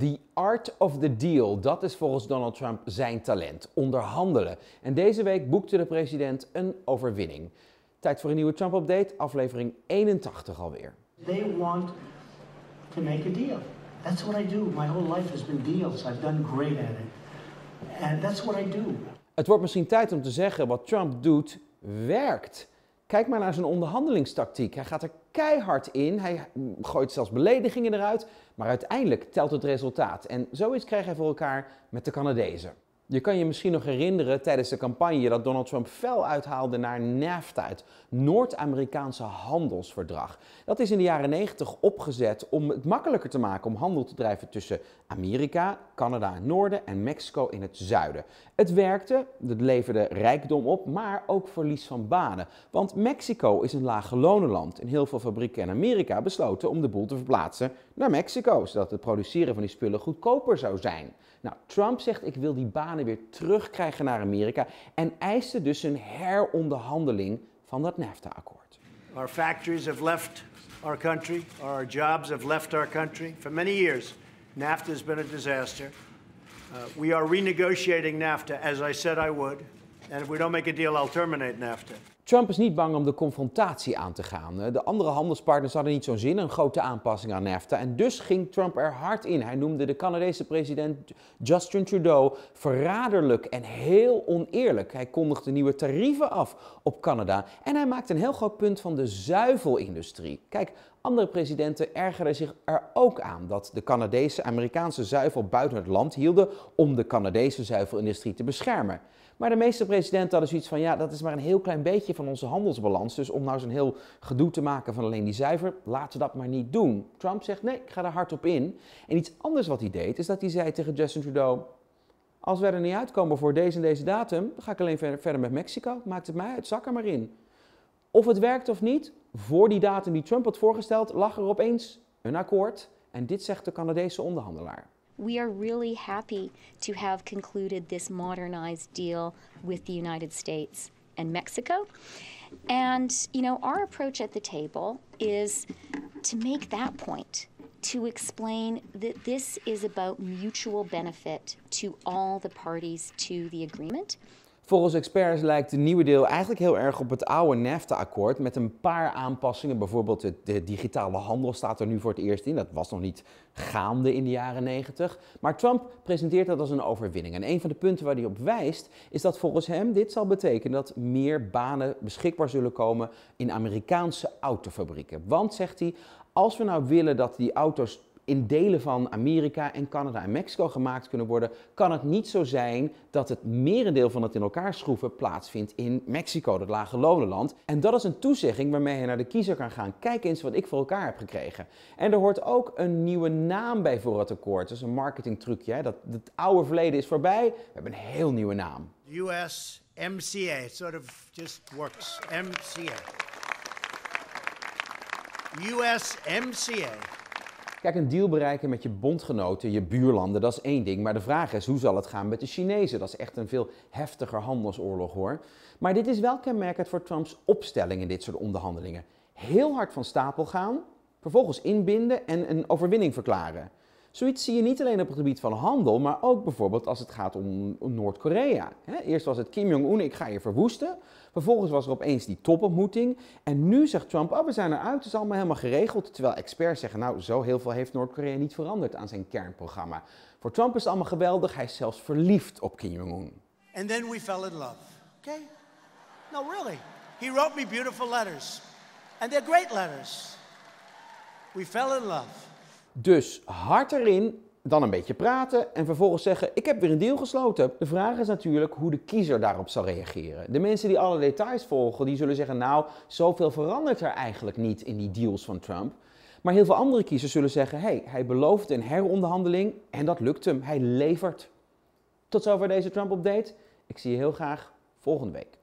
The art of the deal, dat is volgens Donald Trump zijn talent, onderhandelen. En deze week boekte de president een overwinning. Tijd voor een nieuwe Trump-update, aflevering 81 alweer. They want to make a deal. That's what I do. My whole life has been deals. I've done great at it. And that's what I do. Het wordt misschien tijd om te zeggen wat Trump doet werkt. Kijk maar naar zijn onderhandelingstactiek. Hij gaat er keihard in, hij gooit zelfs beledigingen eruit, maar uiteindelijk telt het resultaat. En zoiets krijgt hij voor elkaar met de Canadezen. Je kan je misschien nog herinneren tijdens de campagne dat Donald Trump fel uithaalde naar NAFTA, het Noord-Amerikaanse handelsverdrag. Dat is in de jaren 90 opgezet om het makkelijker te maken om handel te drijven tussen Amerika, Canada in het noorden en Mexico in het zuiden. Het werkte, het leverde rijkdom op, maar ook verlies van banen. Want Mexico is een laaggelonenland en heel veel fabrieken in Amerika besloten om de boel te verplaatsen naar Mexico, zodat het produceren van die spullen goedkoper zou zijn. Nou, Trump zegt ik wil die banen weer terugkrijgen naar Amerika en eiste dus een heronderhandeling van dat NAFTA-akkoord. Our factories have left our country, our jobs have left our country for many years. NAFTA has been a disaster. Uh, we are renegotiating NAFTA as I said I would. And if we don't make a deal, I'll terminate NAFTA. Trump is niet bang om de confrontatie aan te gaan. De andere handelspartners hadden niet zo'n zin in een grote aanpassing aan NAFTA. En dus ging Trump er hard in. Hij noemde de Canadese president Justin Trudeau verraderlijk en heel oneerlijk. Hij kondigde nieuwe tarieven af op Canada. En hij maakte een heel groot punt van de zuivelindustrie. Kijk, andere presidenten ergerden zich er ook aan dat de Canadese Amerikaanse zuivel buiten het land hielden om de Canadese zuivelindustrie te beschermen. Maar de meeste presidenten hadden zoiets van, ja, dat is maar een heel klein beetje van onze handelsbalans. Dus om nou zo'n heel gedoe te maken van alleen die zuiver, laten we dat maar niet doen. Trump zegt, nee, ik ga er hard op in. En iets anders wat hij deed, is dat hij zei tegen Justin Trudeau, als we er niet uitkomen voor deze en deze datum, dan ga ik alleen verder met Mexico. Maakt het mij uit, zak er maar in. Of het werkt of niet, voor die datum die Trump had voorgesteld, lag er opeens een akkoord. En dit zegt de Canadese onderhandelaar. we are really happy to have concluded this modernized deal with the United States and Mexico. And, you know, our approach at the table is to make that point, to explain that this is about mutual benefit to all the parties to the agreement. Volgens experts lijkt de nieuwe deel eigenlijk heel erg op het oude NAFTA-akkoord met een paar aanpassingen. Bijvoorbeeld de digitale handel staat er nu voor het eerst in. Dat was nog niet gaande in de jaren 90. Maar Trump presenteert dat als een overwinning. En een van de punten waar hij op wijst is dat volgens hem dit zal betekenen dat meer banen beschikbaar zullen komen in Amerikaanse autofabrieken. Want, zegt hij, als we nou willen dat die auto's in delen van Amerika en Canada en Mexico gemaakt kunnen worden, kan het niet zo zijn dat het merendeel van het in elkaar schroeven plaatsvindt in Mexico, dat lage lonenland. En dat is een toezegging waarmee je naar de kiezer kan gaan. Kijk eens wat ik voor elkaar heb gekregen. En er hoort ook een nieuwe naam bij voor het akkoord. Dat is een marketingtrucje. Dat het oude verleden is voorbij. We hebben een heel nieuwe naam. US MCA, sort of just works. MCA. US MCA. Kijk, een deal bereiken met je bondgenoten, je buurlanden, dat is één ding. Maar de vraag is, hoe zal het gaan met de Chinezen? Dat is echt een veel heftiger handelsoorlog hoor. Maar dit is wel kenmerkend voor Trumps opstelling in dit soort onderhandelingen. Heel hard van stapel gaan, vervolgens inbinden en een overwinning verklaren. Zoiets zie je niet alleen op het gebied van handel, maar ook bijvoorbeeld als het gaat om, Noord-Korea. Eerst was het Kim Jong-un, ik ga je verwoesten. Vervolgens was er opeens die topontmoeting. En nu zegt Trump, oh we zijn eruit, het is allemaal helemaal geregeld. Terwijl experts zeggen, nou zo heel veel heeft Noord-Korea niet veranderd aan zijn kernprogramma. Voor Trump is het allemaal geweldig, hij is zelfs verliefd op Kim Jong-un. And then we fell in love, okay? No, really. He wrote me beautiful letters. And they're great letters. We fell in love. Dus hard erin, dan een beetje praten en vervolgens zeggen: Ik heb weer een deal gesloten. De vraag is natuurlijk hoe de kiezer daarop zal reageren. De mensen die alle details volgen, die zullen zeggen: Nou, zoveel verandert er eigenlijk niet in die deals van Trump. Maar heel veel andere kiezers zullen zeggen: Hey, hij belooft een heronderhandeling en dat lukt hem. Hij levert. Tot zover deze Trump-update. Ik zie je heel graag volgende week.